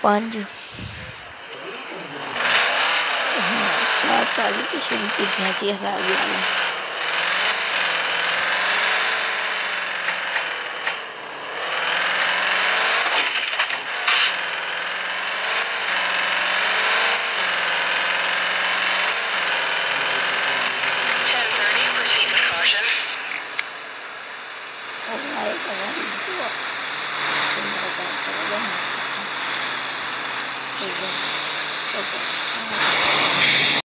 sponge. Cari-cari ke sini biasa saja. Ten thirty, proceed with caution. Online ka na rin สุ对นเขา